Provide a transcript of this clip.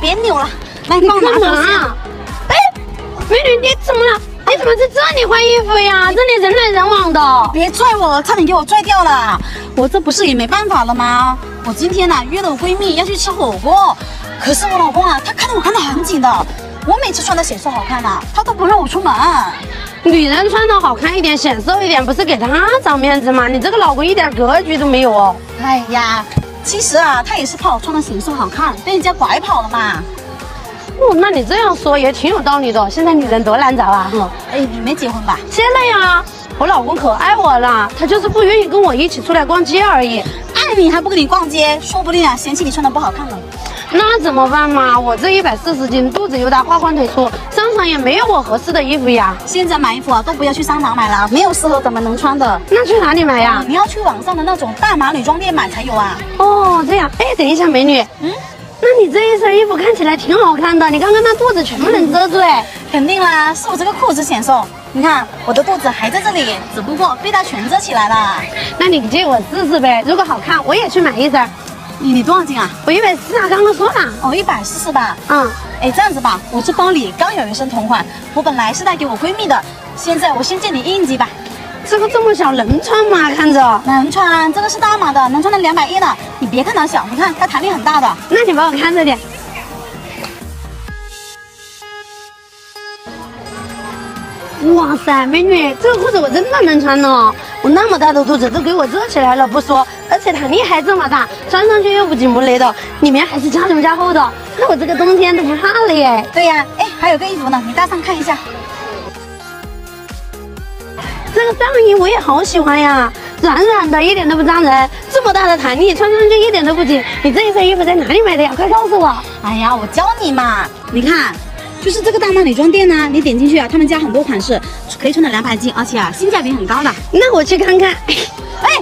别扭了。来，你帮我拿东西。哎，美女，你怎么了？你怎么在这里换衣服呀？这里人来人往的。别拽我，差点给我拽掉了。我这不是也没办法了吗？我今天呢约了我闺蜜要去吃火锅，可是我老公啊，他看着我看得很紧的。我每次穿的显瘦好看呢，他都不让我出门。女人穿的好看一点、显瘦一点，不是给他长面子吗？你这个老公一点格局都没有哦。哎呀，其实啊，他也是怕我穿的显瘦好看，被人家拐跑了嘛。哦，那你这样说也挺有道理的。现在女人多难找啊！嗯，哎，你没结婚吧？结了呀，我老公可爱我了，他就是不愿意跟我一起出来逛街而已。爱你还不跟你逛街，说不定啊嫌弃你穿的不好看呢。那怎么办嘛？我这一百四十斤，肚子又大，胯宽腿粗，商场也没有我合适的衣服呀。现在买衣服啊，都不要去商场买了，没有适合咱们能穿的。那去哪里买呀？你要去网上的那种大码女装店买才有啊。哦，这样。哎，等一下，美女。嗯。那你这一身衣服看起来挺好看的，你看看那肚子全部能遮住哎。肯定啦，是我这个裤子显瘦。你看我的肚子还在这里，只不过被它全遮起来了。那你借我试试呗，如果好看，我也去买一身。你你多少斤啊？我一百四啊，刚刚说了。哦，一百四是吧？嗯。哎，这样子吧，我这包里刚有一身同款，我本来是带给我闺蜜的，现在我先借你应急吧。这个这么小能穿吗？看着能穿，这个是大码的，能穿到两百一的。你别看它小，你看它弹力很大的。那你帮我看着点。哇塞，美女，这个裤子我真的能穿呢！我那么大的肚子都给我遮起来了不说，而且弹力还这么大，穿上去又不紧不勒的，里面还是加绒加厚的，那我这个冬天都不怕了耶！对呀，哎，还有个衣服呢，你戴上看一下。这个上衣我也好喜欢呀，软软的，一点都不扎人，这么大的弹力，穿上去一点都不紧。你这一身衣服在哪里买的呀？快告诉我！哎呀，我教你嘛，你看。就是这个大妈女装店呢，你点进去啊，他们家很多款式，可以穿到两百斤，而且啊性价比很高的。那我去看看。哎。